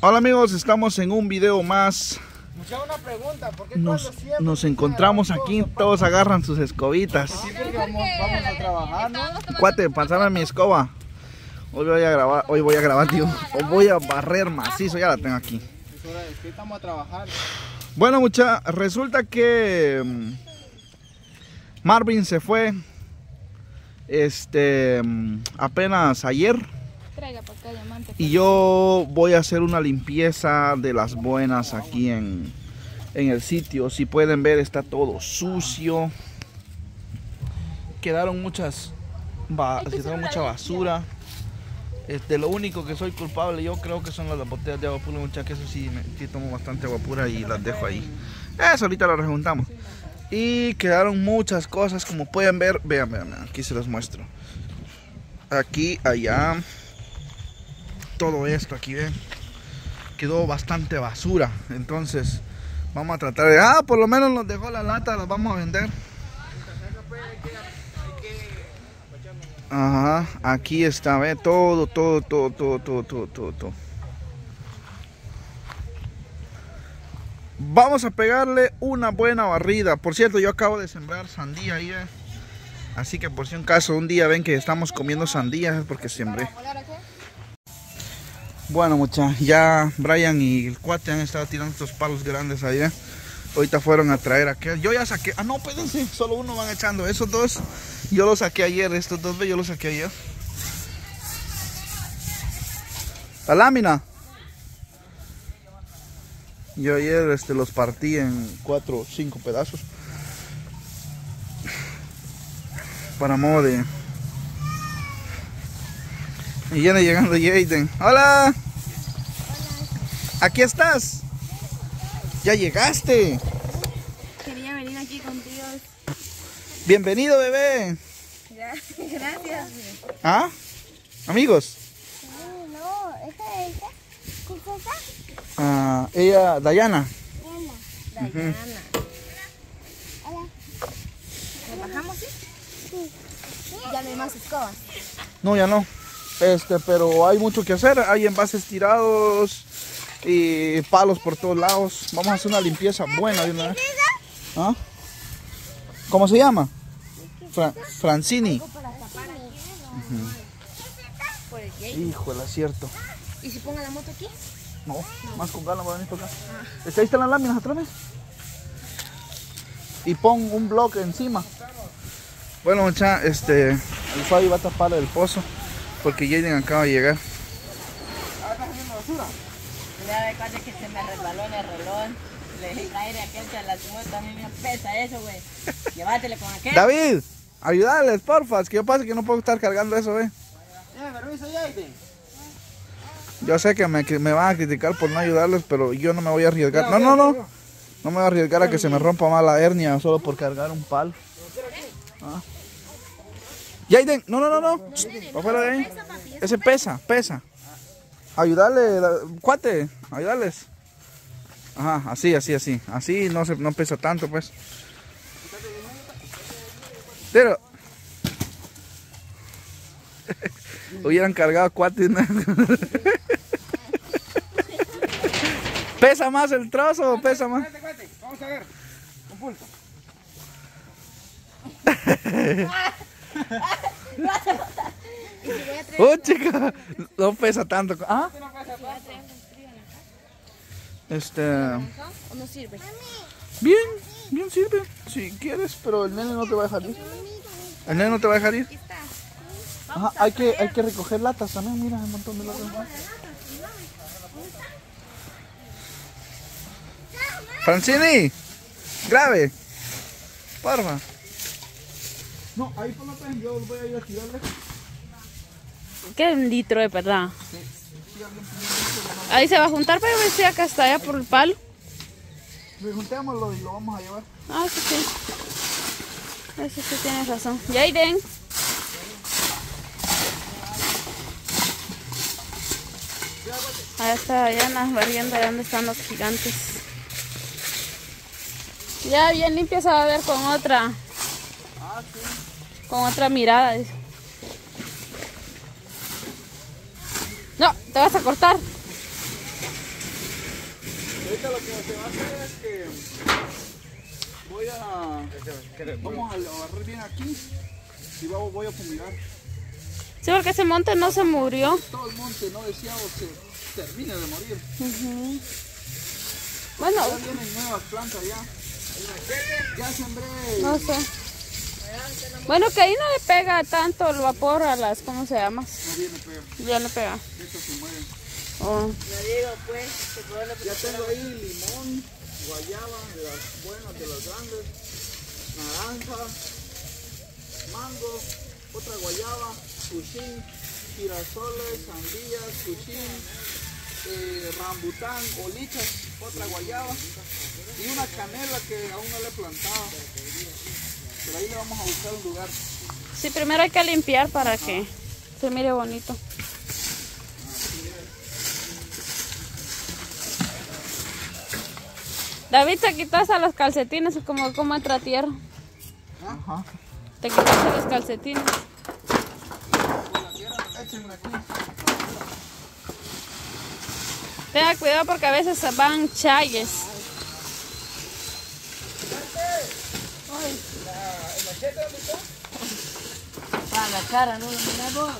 Hola amigos, estamos en un video más. Una pregunta, ¿por qué Nos, nos encontramos aquí, todos agarran sus escobitas. Sí, porque vamos, vamos a trabajar, ¿no? Cuate, pasame mi escoba. Hoy voy a grabar, hoy voy a grabar, tío. Hoy voy a barrer macizo, ya la tengo aquí. Es hora de que estamos a trabajar. Bueno, mucha, resulta que mm, Marvin se fue este mm, apenas ayer Traiga para acá, diamante. y yo voy a hacer una limpieza de las buenas aquí en, en el sitio. Si pueden ver, está todo sucio. Quedaron muchas ba- quedaron mucha basura. Este, lo único que soy culpable yo creo que son las botellas de agua pura, muchachos, que eso sí, me, sí tomo bastante agua pura y las dejo ahí. Eso ahorita lo rejuntamos. Y quedaron muchas cosas, como pueden ver, vean, vean, vean, aquí se los muestro. Aquí, allá, todo esto aquí, ven. Quedó bastante basura. Entonces, vamos a tratar de. Ah, por lo menos nos dejó la lata, las vamos a vender. Ajá, aquí está, ve todo, todo, todo, todo, todo, todo, todo, todo. Vamos a pegarle una buena barrida. Por cierto, yo acabo de sembrar sandía ahí, ¿eh? Así que por si un caso un día ven que estamos comiendo sandías es porque siembré. Bueno, mucha, ya Brian y el cuate han estado tirando estos palos grandes ahí, eh. Ahorita fueron a traer aquel. Yo ya saqué. Ah, no, espérense. Solo uno van echando. Esos dos. Yo los saqué ayer. Estos dos, yo los saqué ayer. La lámina. Yo ayer este, los partí en cuatro o cinco pedazos. Para modo de. Y viene llegando Jaden. ¡Hola! ¿Aquí estás? ¡Ya llegaste! Quería venir aquí contigo. Bienvenido, bebé. Gracias. ¿Ah? Amigos. No, esa es ¿Qué es esa? Ah, ella, Dayana. Dayana. ¿Le bajamos, sí? Ya no hay más escobas. No, ya no. Este, pero hay mucho que hacer. Hay envases tirados y palos por todos lados. Vamos a hacer una limpieza buena de una vez. ¿Ah? ¿Cómo se llama? Fra- Francini. El gate. Híjole, es cierto. ¿Y si pongo la moto aquí? No, más con ganas voy a venir para acá. Este, ahí están las láminas atrás. Y pon un bloque encima. Bueno, mucha, este, el Fabi va a tapar el pozo porque Jaden acaba de llegar. Ya ve cuando que se me resbaló en el reloj. Le dije aire a aquel se lastimó, también me pesa eso, güey. Llévatele con aquel. David, ayúdales, porfa. Es que yo pasa que no puedo estar cargando eso, permiso, Jaden. Yo sé que me, que me van a criticar por no ayudarles, pero yo no me voy a arriesgar. No, no, no. No me voy a arriesgar a que se me rompa más la hernia solo por cargar un palo. Ah. Jaden, no, no, no, no. Pa' fuera de ahí. Ese pesa, pesa. Ayudarle, la- cuate, ayudarles. Ajá, así, así, así. Así no se no pesa tanto, pues. Pero hubieran cargado cuate. ¿no? ¿Pesa más el trozo o pesa más? Vamos a ver. Un pulso. ¡Oh, chica! No pesa tanto. ¿Ah? Este. Bien, bien sirve. Si quieres, pero el nene no te va a dejar ir. El nene no te va a dejar ir. Ajá, hay que, hay que recoger latas también. Mira, un montón de latas. Francini, grave. Porfa. No, ahí por la pen, yo voy a ir a tirarle. ¿Qué litro de verdad? Ahí se va a juntar, pero yo estoy acá hasta allá por el palo. Juntémoslo y lo vamos a llevar. Ah, sí, sí. Eso sí tienes razón. Jaden. Ahí está Diana barriendo de dónde están los gigantes. Ya bien limpia se va a ver con otra. Con otra mirada. dice. No, te vas a cortar. Ahorita lo que se va a hacer es que voy a... Vamos a agarrar bien aquí y vamos, voy a fumigar. Sí, porque ese monte no se murió. Todo el monte no deseado se termine de morir. Bueno, Ya vienen nuevas plantas ya. Ya sembré. no sé. Bueno, que ahí no le pega tanto el vapor a las, ¿cómo se llama? No viene peor. Ya le pega. Se. Oh. No digo, pues, que Ya tengo ahí limón, guayaba, de las buenas, de las grandes, naranja, mango, otra guayaba, cuchín, girasoles, sandías, cuchín, eh, rambután, olichas, otra guayaba y una canela que aún no le he plantado. Pero ahí le vamos a buscar un lugar. Sí, primero hay que limpiar para que se mire bonito. David, te quitaste los calcetines, como, como entra tierra. Ajá. Te quitaste los calcetines. Tenga cuidado porque a veces van chayes. Para la cara, ¿no lo miramos?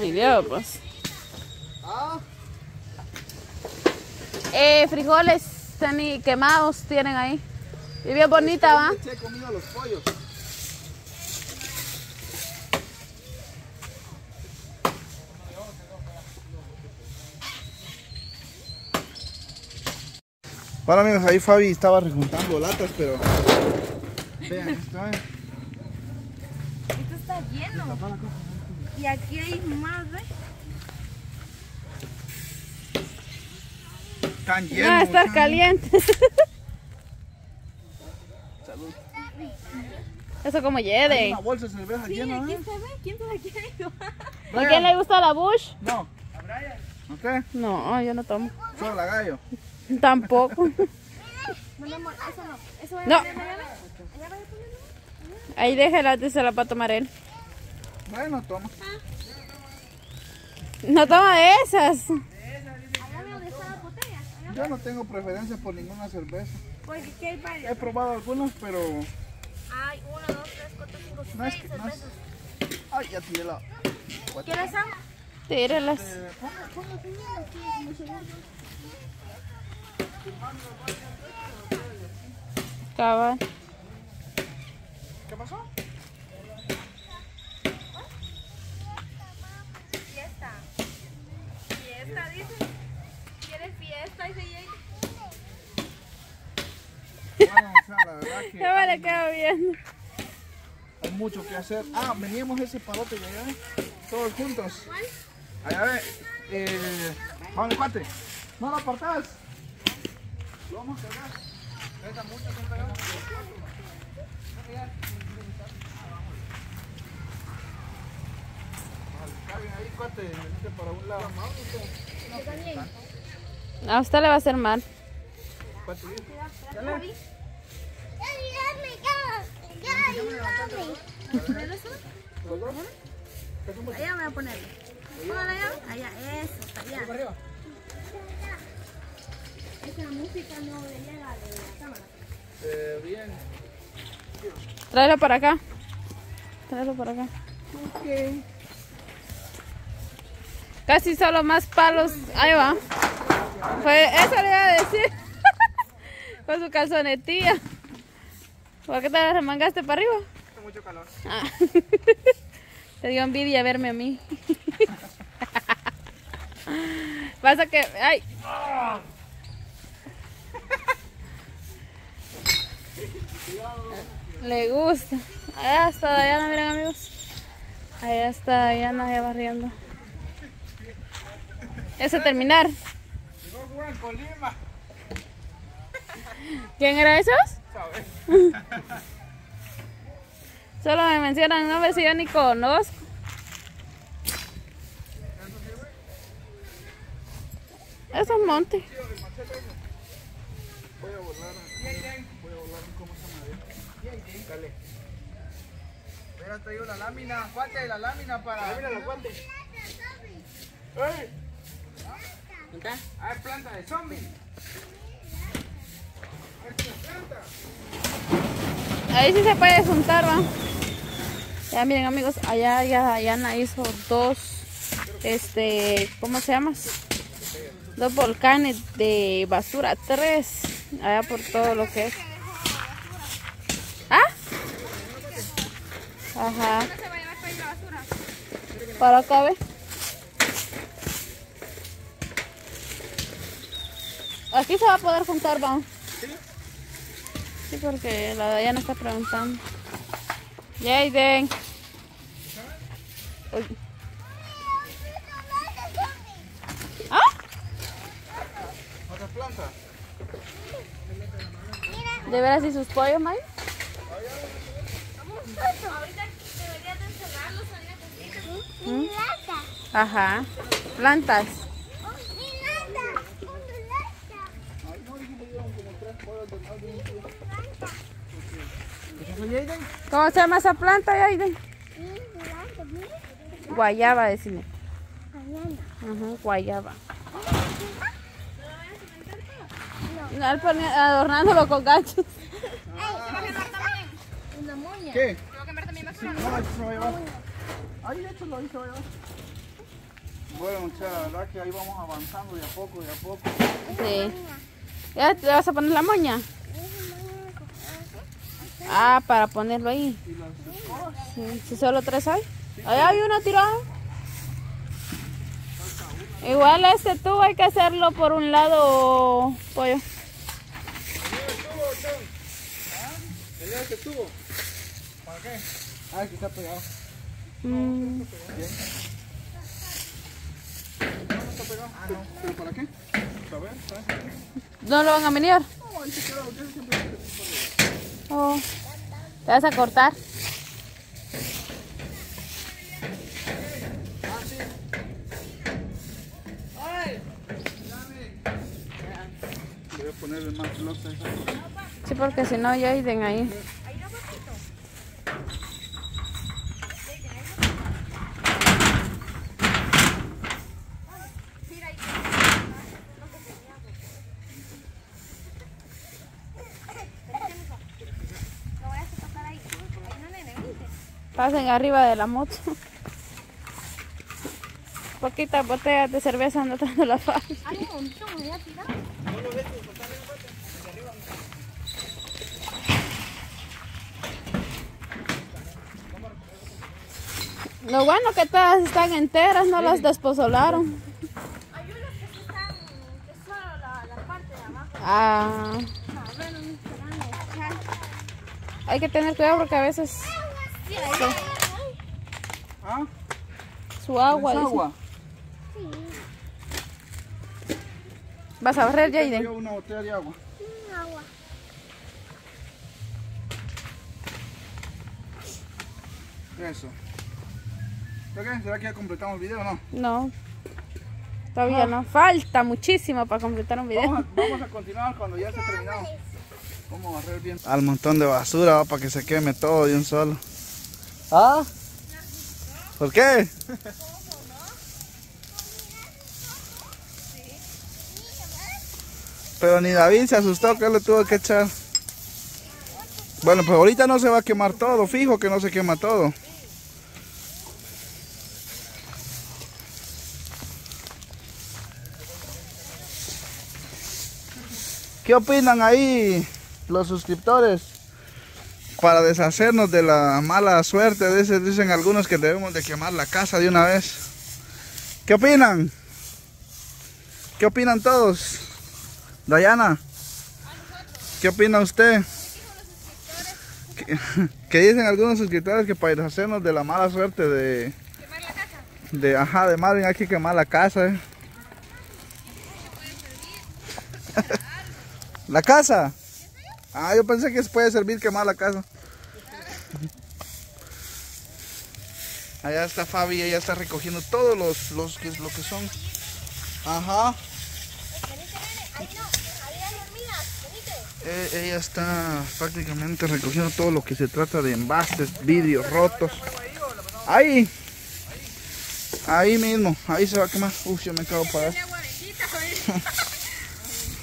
Ay, Dios, pues. Ah, Eh, frijoles teni- quemados tienen ahí. Y bien bonita, ¿va? le eché comida a los pollos. Bueno amigos, ahí Fabi estaba rejuntando latas, pero vean esto, ¿eh? Esto está lleno. Y aquí hay más, ¿ves? Tan lleno. Va a estar caliente. Eso como Hay lleve. Una bolsa de cerveza llena, ¿eh? ¿Quién sabe? ¿Quién sabe hay? ¿A quién le gusta la Bush? No. ¿Ok? No, yo no tomo. Solo la gallo. Tampoco. No, mi amor, eso no. Eso va a No. poner allá, ¿ves? Allá va a ponerlo. Ahí déjela, se la para tomar él. Bueno, toma. No toma de esas. Yo no tengo preferencia por ninguna cerveza. Porque aquí hay varias. He probado algunas, pero Hay una, dos, tres, cuatro, cinco, no es seis que no es... cervezas. Ay, ya tiré la... ¿Quieres agua? Tírelas. Eh, ponga- ponga aquí, aquí, como se ve. Cabal. ¿Qué pasó? Fiesta. Fiesta, dice. ¿Quieres fiesta? Dice Jay. La Ya me le quedo viendo. hay mucho que hacer. Ah, veníamos ese palote de allá, todos juntos. Allá ve, eh, vamos, cuate. No lo apartás. Vamos a ahí, cuate, para un lado. A usted le va a hacer mal. Allá me voy a. Póngalo allá. Allá, eso, allá. Esa música no le llega de la cámara. eh, bien. Tráelo para acá. Tráelo para acá. Casi solo más palos. Ahí va. Fue, eso le iba a decir. Con su calzonetilla. ¿Por qué te la remangaste para arriba? Hace mucho calor. Ah. Te dio envidia verme a mí. Pasa que. ¡Ay! Le gusta. Allá está Diana, miren amigos. Allá está Diana, allá barriendo. ¿Es a terminar? ¿Quién era esos? Solo me mencionan nombres y yo ni conozco. Eso es monte. Voy a volar. Voy a volar. ¿Cómo se llama? Dale. Ya traído la lámina. ¿Cuánta de la lámina para...? Lámina la cuánta. ¡Ey! ¿Está? Hay planta de zombie. Ahí sí se puede juntar, va. Ya miren amigos, allá ya Diana hizo dos, este, ¿cómo se llama? Dos volcanes de basura, tres, allá por todo lo que es. ¿Ah? Ajá. Para acá, ve. Aquí se va a poder juntar, vamos. Sí, porque la Dayana está preguntando. Jaden. ¿Ah? ¿Otra planta? ¿De veras y sus pollos? Ahorita encerrarlos lata. Ajá. Plantas. ¿Cómo se llama esa planta. Mi Guayaba, decime. Ajá, guayaba. Adornándolo con ganchos. Una moña. ¿Qué? Tengo que ver también más No, ahí ahí se va a llevar. Bueno, muchachos, la verdad que ahí vamos avanzando de a poco, de a poco. Sí. ¿Ya te vas a poner la moña? Ah, para ponerlo ahí. Sí, si solo tres hay. Ahí hay una tirada. Igual este tubo hay que hacerlo por un lado, pollo. ¿Tenía este tubo? ¿Para qué? Ah, que está pegado. ¿No lo van a siempre Oh, ¿Te vas a cortar? Voy a ponerle más. Sí, porque si no, ya den ahí. No vayas a pasar ahí. Hay una nene, ¿viste? Pasen arriba de la moto. Poquitas botellas de cerveza ando trayendo la fábrica. Lo bueno que todas están enteras, no las despozolaron. Hay unas que están, la, parte de abajo. Ah, hay que tener cuidado porque a veces. ¿Ah? su agua. ¿Vas a barrer, Jaden? una botella de agua. Agua. Eso. ¿Será que ya completamos el video o no? No. Todavía no. Falta muchísimo para completar un video. Vamos a, vamos a continuar cuando ya esté terminado. Vamos a barrer bien. Al montón de basura va, para que se queme todo de un solo. ¿Ah? ¿Por qué? Pero ni David se asustó que le tuvo que echar. Bueno, pues ahorita no se va a quemar todo, fijo que no se quema todo. ¿Qué opinan ahí los suscriptores? Para deshacernos de la mala suerte, dicen, dicen algunos que debemos de quemar la casa de una vez. ¿Qué opinan? ¿Qué opinan todos? Dayana, ¿qué opina usted? ¿Qué, qué dicen algunos suscriptores que para deshacernos de la mala suerte de... De, ajá, de Marvin hay que quemar la casa, eh? ¿La casa? Ah, yo pensé que se puede servir quemar la casa. Allá está Fabi, ella está recogiendo todos los, los que, lo que son. Ajá. Eh, ella está prácticamente recogiendo todo lo que se trata de envases, vidrios rotos. Ahí. Ahí mismo. Ahí se va a quemar. Uf, yo me acabo de parar.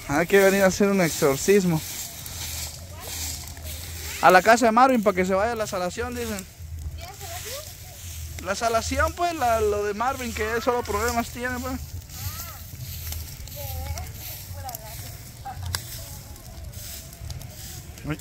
Hay que venir a hacer un exorcismo. A la casa de Marvin para que se vaya a la salación, dicen. La salación, pues, la- lo de Marvin, que él solo problemas tiene, pues. Uy.